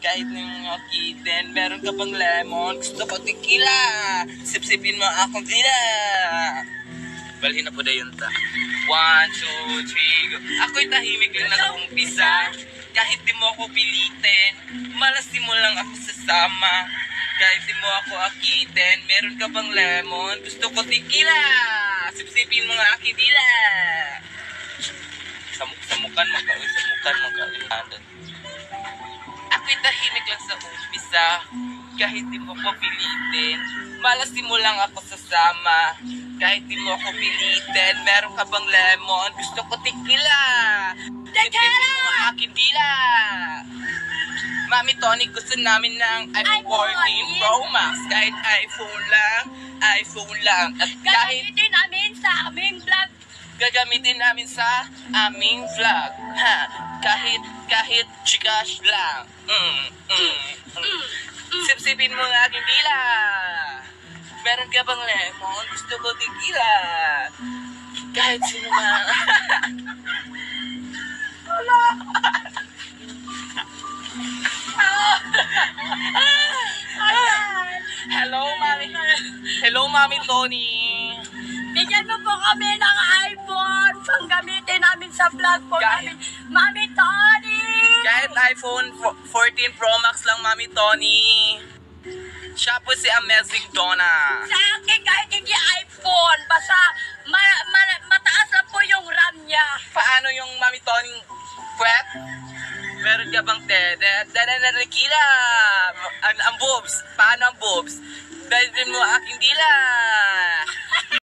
Kahit ng kitten, meron ka bang lemon? Gusto ko tequila. Sipsipin mo akong tila. Balhin na po na yun ta. One, two, three, go. Ako'y tahimik lang nag-umpisa. Kahit di mo ako pilitin, malas di mo lang ako sasama. Kahit di mo ako akitin, meron ka bang lemon? Gusto ko tequila. Sipsipin mo nga aking samukan mo ka, samukan mo ka, tahimik lang sa umpisa, kahit di mo ko pilitin. Malas di mo lang ako sasama, kahit di mo ako pilitin. Meron ka bang lemon? Gusto ko tequila. Tequila! mo aking dila. Mami Tony, gusto namin ng iPhone 14 Pro Max. Kahit iPhone lang, iPhone lang. At kahit Gagamitin namin. Gagamitin namin sa aming vlog. Ha, kahit, kahit chikash lang. Mm, mm, mm. Sipsipin mo ang aking. Meron ka bang lemon? Gusto ko tequila. Kahit sino man. Wala. Hello, Mami. Hello, Mami Tony. Bigyan mo po kami ng iPhone sa vlog po Kahit- namin. Mami Tony! Kahit iPhone fo- 14 Pro Max lang, Mami Tony. Siya po si Amazing Donna. Sa akin kahit hindi iPhone, basta ma- ma- mataas lang po yung RAM niya. Paano yung Mami Tony kwet? Meron ka bang tede? Dada na nakila. Ang, ang boobs. Paano ang boobs? Dahil din mo aking dila.